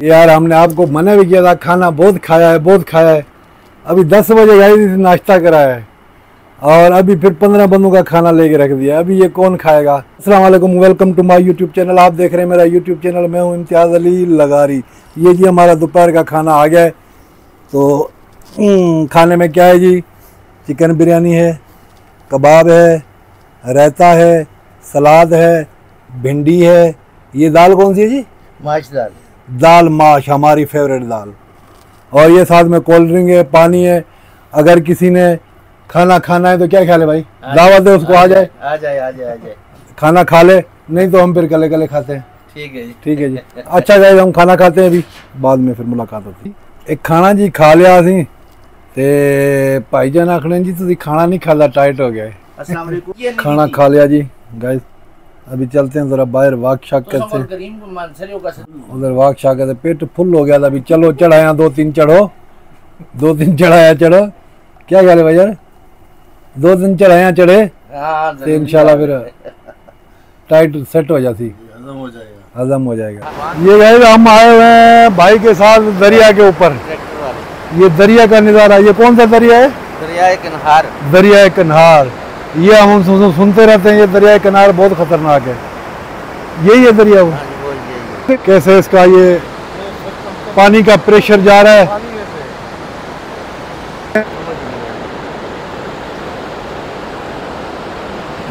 यार हमने आपको मना भी किया था खाना बहुत खाया है बहुत खाया है। अभी दस बजे गए थे नाश्ता कराया है। और अभी फिर पंद्रह बंदों का खाना लेके रख दिया अभी ये कौन खाएगा? अस्सलाम वालेकुम टू माय यूट्यूब चैनल आप देख रहे हैं मेरा यूट्यूब चैनल मैं हूँ इम्तियाज़ अली लगारी। ये जी हमारा दोपहर का खाना आ गया है। तो हम्म, खाने में क्या है जी? चिकन बिरयानी है कबाब है रायता है सलाद है भिंडी है। ये दाल कौन सी है जी? माशदार दाल। माश हमारी फेवरेट दाल और ये साथ में कोल्ड ड्रिंक है पानी है अगर किसी ने खाना खाना है तो क्या ख्याल है भाई दावत दे उसको आ जाए आ जाए आ जाए आ जाए खाना खा ले नहीं तो हम फिर गले गले खाते हैं ठीक है जी ठीक है जी अच्छा गाइस हम खाना खाते हैं अभी बाद में फिर मुलाकात होती एक खाना जी खा लिया ਅਸੀਂ ਤੇ ਭਾਈ ਜਾਨ ਆਖਣੇ ਜੀ ਤੁਸੀਂ ਖਾਣਾ नहीं खाला टाइट हो गया है अस्सलाम वालेकुम ये नहीं खाना थी। अभी चलते हैं जरा बाहर वाक शाक तो करते हैं। उधर वाक शाक करते पेट फुल हो गया था अभी। चलो चढ़ाया दो तीन चढ़ो। दो तीन चढ़ाया चढ़ो। क्या ख्याल है भाई यार? दो दिन चढ़ाया चढ़े। हाँ तो इंशाल्लाह फिर टाइट सेट हो जाती। हजम हो जाएगा। हजम हो जाएगा। ये गए हम आए हुए हैं भाई के साथ दरिया के ऊपर। ये दरिया का नज़ारा ये कौन सा दरिया है? दरिया कन्हार। दरिया कनार ये हम सुन, सुन, सुनते रहते हैं ये दरिया कनार बहुत खतरनाक है। यही है दरिया वो। हाँ कैसे इसका ये पानी का प्रेशर जा रहा है?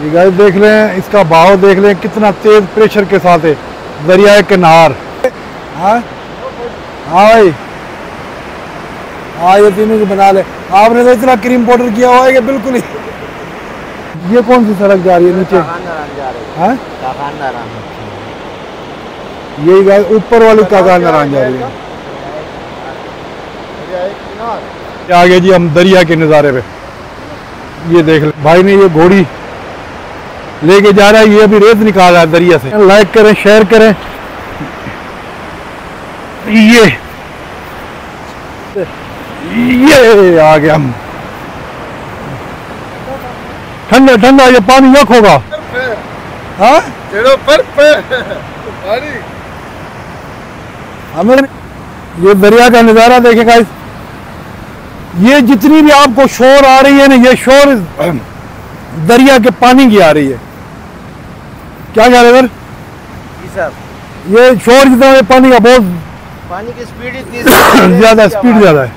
ये गाइस देख लें इसका बहाव देख लें कितना तेज प्रेशर के साथ है दरिया किनार। हाँ? हाँ भाई। हाँ ये तीनों को बना ले। आपने तो इतना क्रीम पाउडर किया हुआ है कि बिल्कुल ही ये कौन सी सड़क जा रही है नीचे? हैं? यही गाय ऊपर वाली कागा नारायण जा रही है। ये आ गए जी, हम दरिया के नज़ारे पे। ये देख ले। भाई ने ये घोड़ी लेके जा रहा है, ये अभी रेत निकाल रहा है दरिया से। लाइक करें, शेयर करें। ये। ये आ गया हम। ठंडा ठंडा ये पानी यक होगा। हाँ? हमें ये दरिया का नज़ारा देखेगा इस ये जितनी भी आपको शोर आ रही है ना ये शोर दरिया के पानी की आ रही है। क्या कह रहे सर। ये शोर जितना है पानी का बहुत पानी की स्पीड इतनी ज़्यादा स्पीड ज़्यादा है।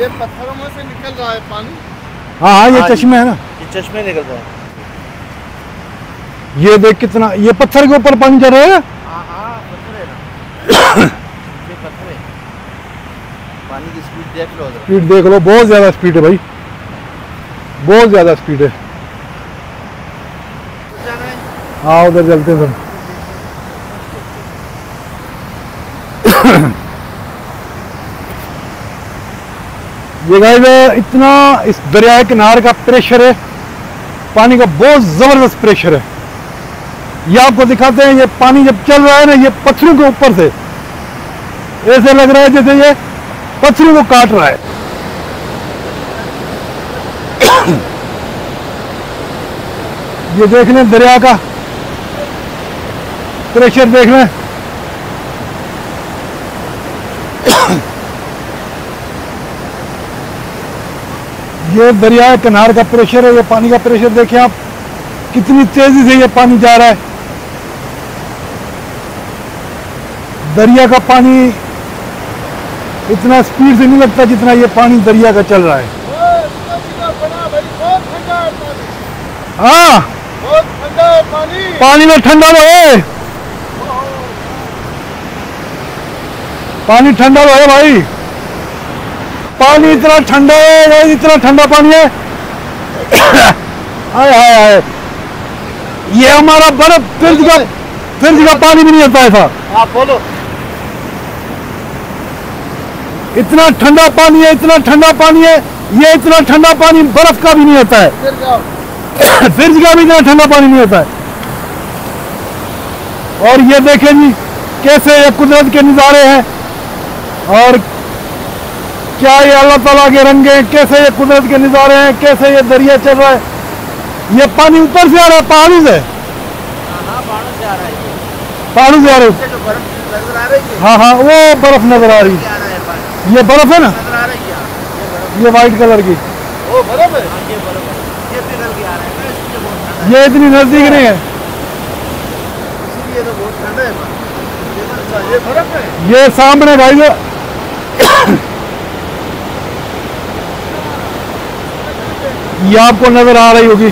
ये पत्थरों में से निकल रहा है पानी। हाँ हाँ ये हाँ चश्मे है ना। चश्मे निकल रहे हैं। ये देख कितना ये पत्थर के ऊपर पानी चल रहा है? हाँ हाँ पत्थर है ना। ये पत्थर पानी की स्पीड देख लो उधर स्पीड देख लो बहुत ज़्यादा स्पीड है भाई। बहुत ज़्यादा स्पीड है। है हाँ उधर चलते हैं सर ये गाइस इतना इस दरिया किनार का प्रेशर है। पानी का बहुत ज़बरदस्त प्रेशर है। ये आपको दिखाते हैं, ये पानी जब चल रहा है ना, ये पत्थरों के ऊपर से। ऐसे लग रहा है जैसे ये पत्थरों को काट रहा है। ये देख लें, दरिया का प्रेशर देख लें। ये दरिया किनार का प्रेशर है, ये पानी का प्रेशर देखें आप, कितनी तेज़ी से ये पानी जा रहा है। दरिया का पानी इतना स्पीड से नहीं लगता जितना ये पानी दरिया का चल रहा है। है। पानी पानी में ठंडा लो है पानी ठंडा लो है भाई। पानी इतना ठंडा है इतना ठंडा पानी है। हाय हाय हाय ये हमारा बर्फ़ फ्रिज का फ्रिज का पानी भी नहीं होता ऐसा। हाँ बोलो। इतना ठंडा पानी है इतना ठंडा पानी है ये इतना ठंडा पानी बर्फ़ का भी नहीं होता है। फ्रिज का भी इतना ठंडा पानी नहीं होता है। और ये देखें जी कैसे ये कुदरत के नज़ारे हैं। और क्या ये अल्लाह ताला के रंग हैं? कैसे ये कुदरत के नज़ारे हैं? कैसे ये दरिया चल रहा है? ये पानी ऊपर से आ रहा है, पहाड़ों से? हाँ से आ रहा है। है वो बर्फ़ नज़र आ रही है। ये बर्फ़ है ना। ये वाइट कलर की। ये इतनी नज़दीक नहीं है। ये सामने भाई ये आपको नज़र आ रही होगी।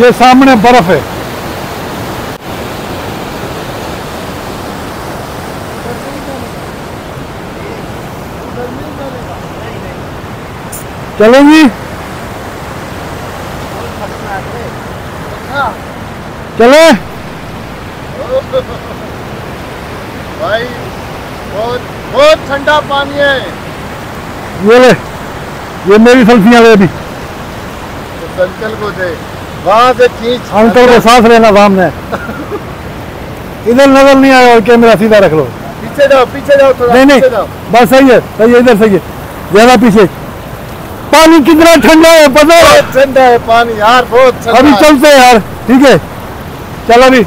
ये सामने बर्फ़ है। चलेंगी? चले। भाई बहुत बहुत ठंडा पानी है। ये ले। ये मेरी सेल्फियाँ ले अभी तो अंकल को दे। वहाँ से खींच। अंकल को सांस लेना सामने इधर नज़र नहीं आया और कैमरा सीधा रख लो। पीछे जाओ पीछे जाओ थोड़ा नहीं नहीं बस सही है सही है इधर सही है। ज़्यादा पीछे। पानी कितना ठंडा है पता है? ठंडा है पानी यार बहुत अभी चलते हैं यार ठीक है? चलो अभी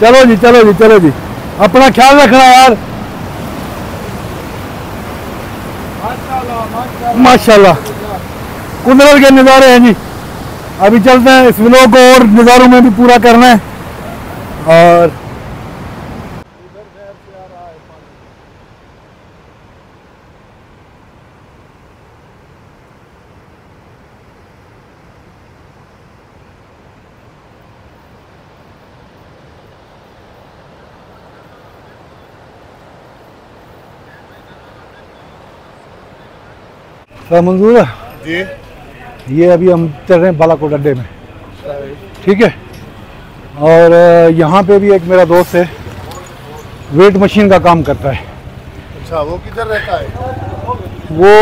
चलो जी चलो जी चलो जी। अपना ख्याल रखना यार। माशाल्लाह। कुदरत के नज़ारे हैं जी। अभी चलते हैं इस व्लॉग को और नज़ारों में भी पूरा करना है। और क्या मंजूर है? जी। ये अभी हम चल रहे हैं बालाकोट अड्डे में। ठीक है? और यहाँ पे भी एक मेरा दोस्त है वेट मशीन का काम करता है। अच्छा वो किधर रहता है? वो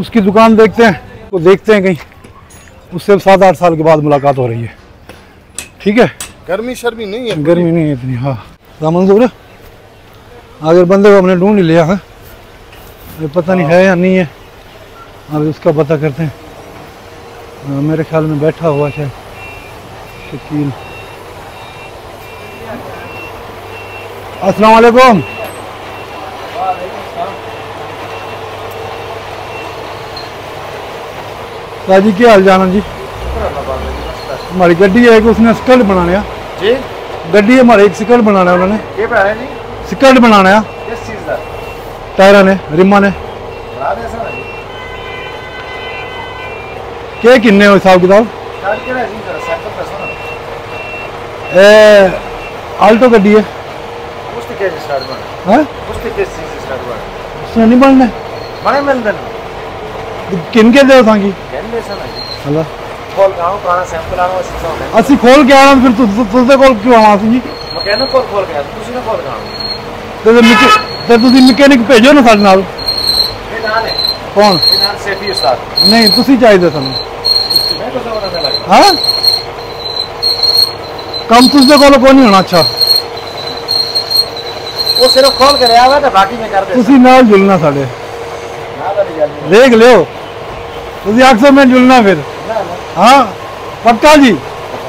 उसकी दुकान देखते हैं तो देखते हैं कहीं। उससे सात आठ साल के बाद मुलाकात हो रही है। ठीक है? गर्मी शर्मी नहीं है? गर्मी नहीं है इतनी हाँ। मंजूर है। अगर बंदे को हमने ढूंढ लिया है। ये पता नहीं है या नहीं है। अभी उसका पता करते हैं। आ, मेरे ख्याल में बैठा हुआ शायद। शकील। अस्सलाम वालेकुम। जी क्या हाल जाना जी? हमारी गड्डी है कि उसने स्कर्ट बनाने जी। गड्डी हमारे एक स्कर्ट बनाना उन्होंने। स्कर्ट बनाना है ടയറാണ് റിമ്മാണ് के किन्ने हो हिसाब किताब? आल्टो गड्डी है। किन के दे दे सा नहीं खोल गाओ काना सैंपल आनो खोल के फिर तू तू से क्यों आवा सी मैं कहना खोल खोल के तू खोल गाओ तो ਤੇ ਤੁਸੀਂ ਮਕੈਨਿਕ ਭੇਜੋ ਨਾ ਸਾਡੇ ਨਾਲ ये नाल है ਕੌਣ ये नाल सेफी उस्ताद ਨਹੀਂ ਤੁਸੀਂ ਚਾਹੀਦੇ ਸਾਨੂੰ मैं तो समझ में लगा ਹਾਂ ਕੰਮ ਤੁਹਾਡੇ ਕੋਲ ਕੋਈ ਨਹੀਂ ਹੋਣਾ ਅੱਛਾ वो सिर्फ खोल के रहा हुआ था बाकी में कर दे ਤੁਸੀਂ ਨਾਲ ਜੁਲਣਾ ਸਾਡੇ ना वाली गल नहीं ਦੇਖ ਲਿਓ ਤੁਸੀਂ ਅਕਸਰ ਮੈਂ ਜੁਲਣਾ ਫਿਰ ना ना ਹਾਂ ਪੱਕਾ ਜੀ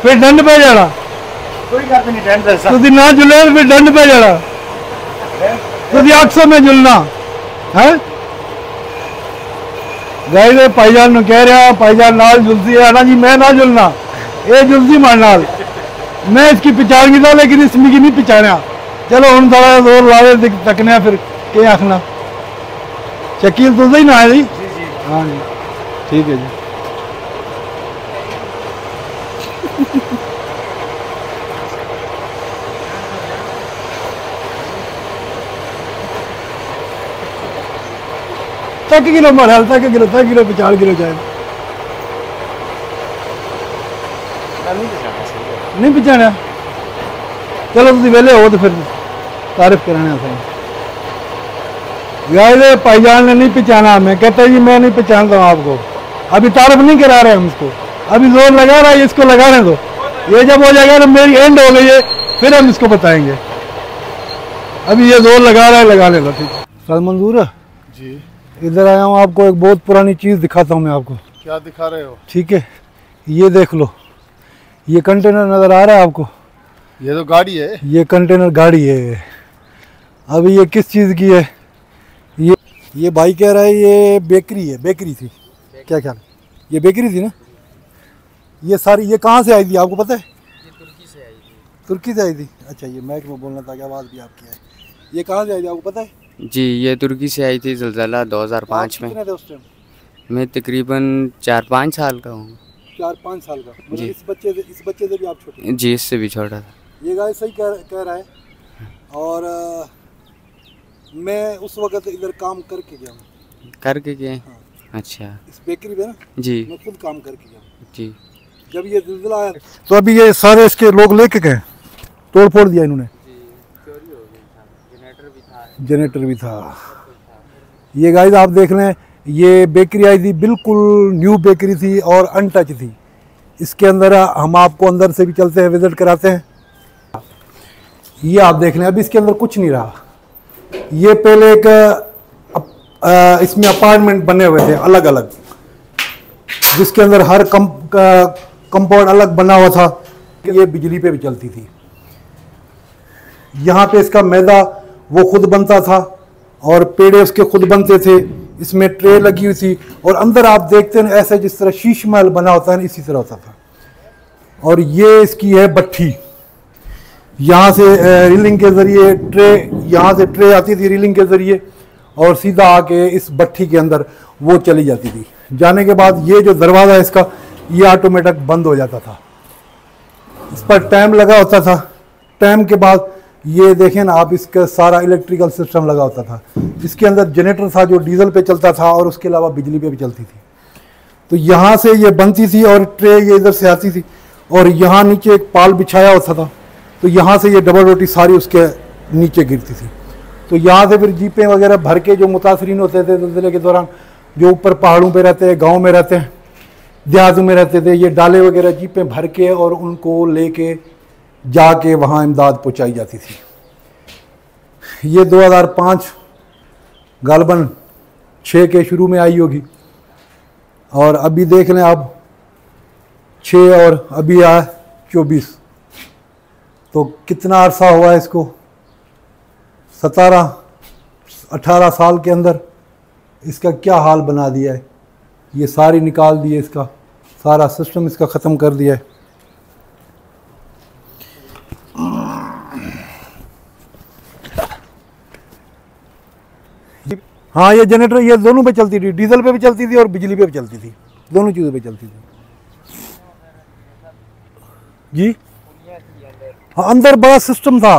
ਫਿਰ ਡੰਡ ਪੈ ਜਾਣਾ कोई गल नहीं टेंट दे ਤੁਸੀਂ ਨਾ ਜੁਲੇ ਤਾਂ ਫਿਰ ਡੰਡ ਪੈ ਜਾਣਾ ਤੁਸੀਂ ਅਕਸਰ ਮੈਂ ਜੁਲਣਾ ਹੈ ਗਾਇ ਦੇ ਭਾਈਜਾਨ ਨੂੰ ਕਹਿ ਰਿਹਾ ਭਾਈਜਾਨ ਨਾਲ ਜੁਲਦੀ ਹੈ ਨਾ ਜੀ ਮੈਂ ਨਾ ਜੁਲਣਾ ਇਹ ਜੁਲਦੀ ਮਾਰ ਨਾਲ ਮੈਂ इसकी पहचान की था लेकिन इसमें की नहीं पहचाना चलो हम थोड़ा जोर लावे दिख- तकने फिर क्या आखना शकील तुझे ही ना है जी जी जी हाँ जी ठीक है जी तक किलो मारे हाल तक किलो तक किलो पचास किलो चाहे गल नहीं पहचाना चलो तुम वेले हो तो फिर तारीफ़ कराने यार भाईजान ने नहीं पहचाना मैं कहता जी मैं नहीं पहचानता हूँ आपको। अभी तारीफ़ नहीं करा रहे हम इसको। अभी ज़ोर लगा रहा है इसको लगाने दो। ये जब हो जाएगा ना मेरी एंड हो गई है फिर हम इसको बताएँगे। अभी ये ज़ोर लगा रहा है लगाने दो ठीक। सर मंजूर जी। इधर आया हूँ आपको एक बहुत पुरानी चीज़ दिखाता हूँ मैं आपको। क्या दिखा रहे हो? ठीक है ये देख लो। ये कंटेनर नज़र आ रहा है आपको? ये तो गाड़ी है। ये कंटेनर गाड़ी है। अभी ये किस चीज़ की है? ये ये भाई कह रहा है ये बेकरी है बेकरी थी। बेकरी। क्या ख्याल? ये बेकरी थी ना? ये सारी ये कहाँ से आई थी आपको पता है? तुर्की से आई थी। अच्छा ये मैक में बोलना था कि आवाज़ भी आपकी है। ये कहाँ से आई थी आपको पता है? जी ये तुर्की से आई थी जलजला 2005 आप में। मैं तकरीबन चार पाँच साल का हूँ। चार पाँच साल का? मतलब जी। इस बच्चे से इस बच्चे से भी आप छोटे जी इससे भी छोटा था। ये गाय सही कह, कह रहा है। और अ, मैं उस वक्त इधर काम करके गया हूँ। करके गए? हाँ। अच्छा। इस बेकरी में ना? जी। मैं खुद काम करके गया जी। जब ये जिलजिला आया तो अभी ये सारे इसके लोग लेके गए? तोड़ फोड़ दिया इन्होंने? जनरेटर भी था। ये गाइस आप देख हैं ये बेकरी आई थी, बिल्कुल न्यू बेकरी थी और अनटच थी। इसके अंदर हम आपको अंदर से भी चलते हैं विज़िट कराते हैं। ये आप देख हैं अभी इसके अंदर कुछ नहीं रहा। ये पहले एक इसमें अपार्टमेंट बने हुए थे अलग अलग जिसके अंदर हर कम कंपाउंड अलग बना हुआ था। ये बिजली पे भी चलती थी। यहाँ पे इसका मैदा वो खुद बनता था और पेड़े उसके खुद बनते थे। इसमें ट्रे लगी हुई थी और अंदर आप देखते हैं ऐसे जिस तरह शीश महल बना होता है ना, इसी तरह होता था। और ये इसकी है भट्ठी। यहाँ से रीलिंग के ज़रिए ट्रे यहाँ से ट्रे आती थी रीलिंग के ज़रिए और सीधा आके इस भट्ठी के अंदर वो चली जाती थी। जाने के बाद ये जो दरवाज़ा है इसका ये ऑटोमेटिक बंद हो जाता था। इस पर टाइम लगा होता था। टाइम के बाद ये देखें ना, आप इसका सारा इलेक्ट्रिकल सिस्टम लगा होता था। इसके अंदर जनरेटर था जो डीजल पे चलता था और उसके अलावा बिजली पे भी चलती थी। तो यहाँ से ये बनती थी और ट्रे ये इधर से आती थी और यहाँ नीचे एक पाल बिछाया होता था। तो यहाँ से ये डबल रोटी सारी उसके नीचे गिरती थी। तो यहाँ से फिर जीपें वगैरह भर के जो मुतासरीन होते थे जल्जिले के दौरान, जो ऊपर पहाड़ों पर रहते हैं गाँव में रहते हैं देहातों में रहते थे, ये डाले वगैरह जीपें भर के और उनको लेके जाके वहाँ इमदाद पहुँचाई जाती थी। ये 2005 गालबन छः के शुरू में आई होगी। और अभी देख लें आप छः और अभी आया चौबीस। तो कितना अरसा हुआ है इसको? सतारह, अठारह साल के अंदर इसका क्या हाल बना दिया है? ये सारी निकाल दिए इसका, सारा सिस्टम इसका ख़त्म कर दिया है। हाँ ये जनरेटर ये दोनों पे चलती थी डीजल पे भी चलती थी और बिजली पे भी चलती थी। दोनों चीज़ों पे चलती थी। जी? हाँ अंदर बड़ा सिस्टम था।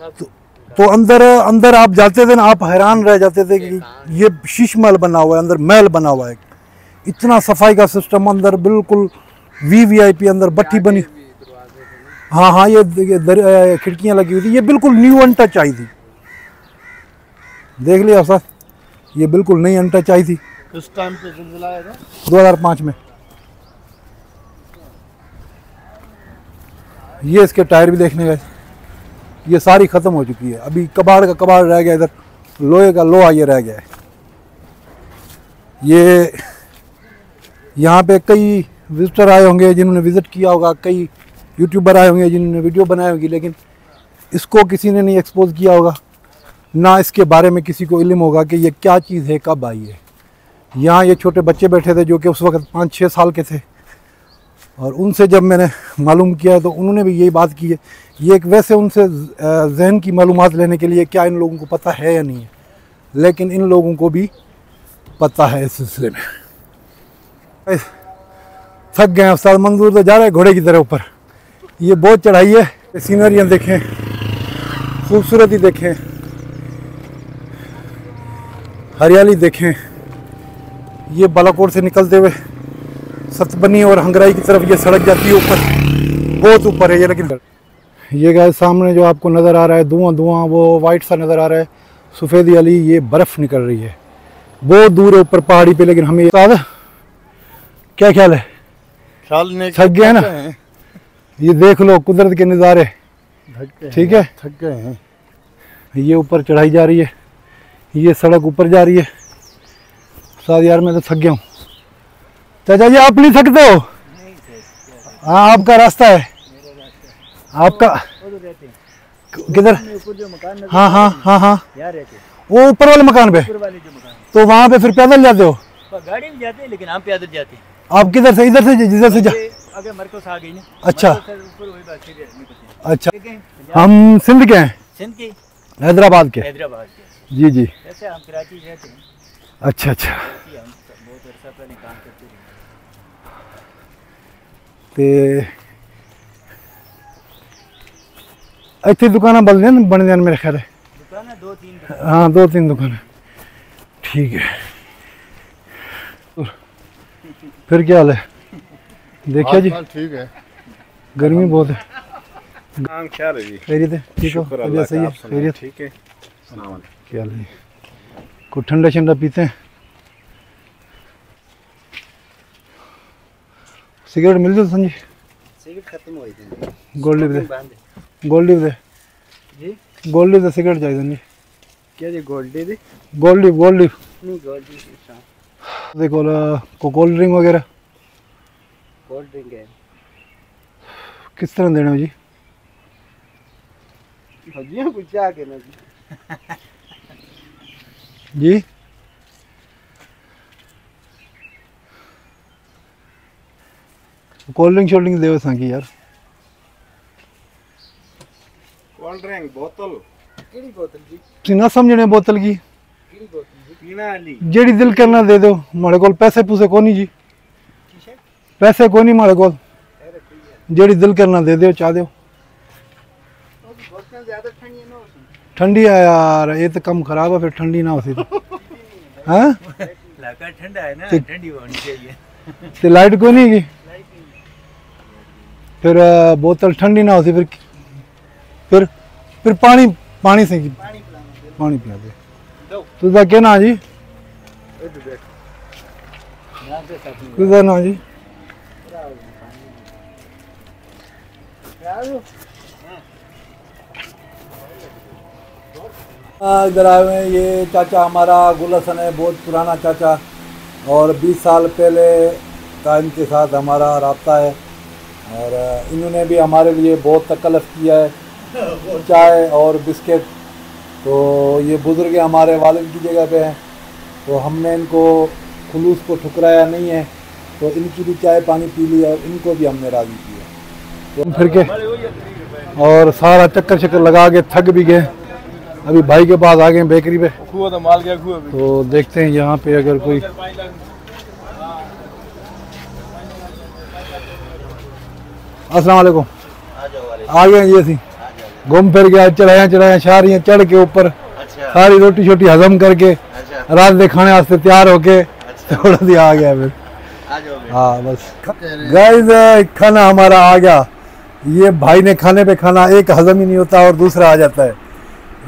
तो, तो अंदर अंदर आप जाते थे ना आप हैरान रह जाते थे कि ये शीश महल बना हुआ है अंदर महल बना हुआ है। इतना सफ़ाई का सिस्टम अंदर बिल्कुल वी वी आई पी अंदर भट्टी बनी। हाँ हाँ ये ये खिड़कियाँ लगी हुई थी ये बिल्कुल न्यू अनटच आई थी। देख लिया सर। ये बिल्कुल नई अनटच आई थी। किस टाइम पे जिलजिला आया था? 2005 में। ये इसके टायर भी देखने गए। ये सारी ख़त्म हो चुकी है। अभी कबाड़ का कबाड़ रह गया इधर। लोहे का लोहा ये रह गया है। ये यहाँ पे कई विजिटर आए होंगे जिन्होंने विज़िट किया होगा। कई यूट्यूबर आए होंगे जिन्होंने वीडियो बनाई होगी लेकिन इसको किसी ने नहीं एक्सपोज किया होगा। ना इसके बारे में किसी को इल्म होगा कि ये क्या चीज़ है, कब आई है। यहाँ ये छोटे बच्चे बैठे थे जो कि उस वक्त पाँच छः साल के थे। और उनसे जब मैंने मालूम किया तो उन्होंने भी यही बात की है। ये एक वैसे उनसे जहन की मालूम लेने के लिए क्या इन लोगों को पता है या नहीं है। लेकिन इन लोगों को भी पता है इस सिलसिले में। थक गए उस्ताद मंजूर तो जा रहे घोड़े की तरह ऊपर। ये बहुत चढ़ाई है सीनरियाँ देखें, खूबसूरती देखें। हरियाली देखें। ये बालाकोट से निकलते हुए सतबनी और हंगराई की तरफ़ ये सड़क जाती है ऊपर। बहुत ऊपर है ये लेकिन ये गाय सामने जो आपको नज़र आ रहा है धुआँ धुआँ वो वाइट सा नज़र आ रहा है। सफ़ेदी अली ये बर्फ़ निकल रही है। बहुत दूर है ऊपर पहाड़ी पे लेकिन हमें याद क्या ख्याल है? ख्याल नहीं थक गए ना? ये देख लो कुदरत के नज़ारे। ठीक है? थक गए हैं। ये ऊपर चढ़ाई जा रही है। ये सड़क ऊपर जा रही है। साथ यार मैं तो थक गया हूँ। चाचा जी आप नहीं थकते हो? हाँ आपका रास्ता है। आपका किधर? हाँ हाँ हाँ हाँ। वो ऊपर वाले मकान पे। वाले जो मकान तो वहाँ पे फिर पैदल जाते हो? गाड़ी में जाते हैं लेकिन हम पैदल जाते हैं आप किधर से इधर से जिधर से जा अगर आ गई ना अच्छा। अच्छा। हम सिंध के हैं। सिंध के। हैदराबाद के। हैदराबाद के। जी जी वैसे हम कराची रहते हैं अच्छा अच्छा कराची हम बहुत अर्सा पहले काम करते रहे ਤੇ ਇੱਥੇ ਦੁਕਾਨਾਂ ਬਦਲੀਆਂ ਨੇ ਬਣ ਜਾਣ ਮੇਰੇ ਖਿਆਲ ਹੈ दुकान है दो तीन दुकान हाँ दो तीन दुकानें ठीक है फिर क्या हाल है देखिए जी हाल ठीक है गर्मी बहुत है काम ख्याल है जी खैरियत है ठीक हो शुक्र तबीयत अल्लाह सही का है आप सुनाओ, खैरियत ठीक है सलाम अलैकुम। क्या है जी? कुछ ठंडा शंडा पीते हैं? सिगरेट मिल जाए संजी सिगरेट खत्म हो गई गोल्ड दे। गोल्ड दे। जी? गोल्ड दे सिगरेट चाहिए क्या जी गोल्ड गोल्ड गोल्ड नहीं गोल्ड देखो को कोल्ड ड्रिंक वगैरह? कोल्ड ड्रिंक है। किस तरह देना जी? भजिया कुछ क्या जी। जी। कोल्ड ड्रिंक शोल्ड ड्रिंक सांकी यार। कोल्ड ड्रिंक बोतल। केड़ी बोतल जी? सिना समझने बोतल की? केड़ी बोतल जी? पीना वाली जेड़ी दिल करना दे दो मारे कोल पैसे पूसे कोनी जी। पैसे कोनी मारे कोल। जेड़ी दिल करना दे दो चाह दो ज़्यादा ठंडी है यार ये तो कम खराब है फिर ठंडी ना होती तो। हाँ? ठंडा है ना ठंडी होनी चाहिए। तो लाइट कोई नहीं की? फिर बोतल ठंडी ना होती फिर फिर फिर पानी पानी से पानी पिला दे। तुझा क्या ना जी? तुझा ना जी। इधर आए हुए हैं। ये चाचा हमारा गुल हसन है बहुत पुराना चाचा। और 20 साल पहले का इनके साथ हमारा रबता है। और इन्होंने भी हमारे लिए बहुत तकल्फ किया है। चाय और बिस्किट। तो ये बुज़ुर्ग हमारे वालिद की जगह पे हैं। तो हमने इनको खुलूस को ठुकराया नहीं है। तो इनकी भी चाय पानी पी ली और इनको भी हमने राज़ी किया। तो फिर के और सारा चक्कर चक्कर लगा के थक भी गए। अभी भाई के पास आ गए बेकरी पे। खुआ तो माल गया खुआ तो देखते हैं यहाँ पे अगर कोई अस्सलाम वालेकुम। आ जाओ वाले आ गए ये सी घूम फिर गया चढ़ाया चढ़ाया शारियाँ चढ़ के ऊपर। अच्छा। सारी रोटी शोटी हजम करके अच्छा। रात के खाने वास्ते तैयार होके थोड़ा सी आ गया फिर। हाँ बस। गाइस खाना हमारा आ गया। ये भाई ने खाने पे खाना एक हजम ही नहीं होता और दूसरा आ जाता है।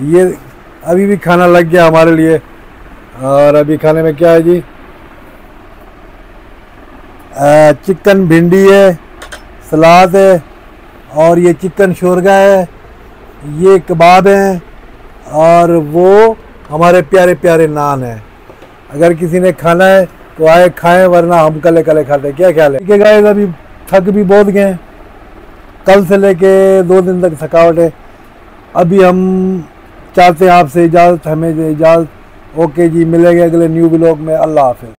ये अभी भी खाना लग गया हमारे लिए। और अभी खाने में क्या है जी? अ, चिकन भिंडी है सलाद है और ये चिकन शोरगा है ये कबाब हैं और वो हमारे प्यारे प्यारे नान हैं। अगर किसी ने खाना है तो आए खाएँ वरना हम कले कले खाते क्या ख्याल है? ठीक है अभी थक भी बहुत गए कल से लेके दो दिन तक थकावट है। अभी हम चाहते हैं आपसे इजाज़त, हमें इजाज़त। ओके जी, मिलेंगे अगले न्यू ब्लॉग में। अल्लाह हाफिज़।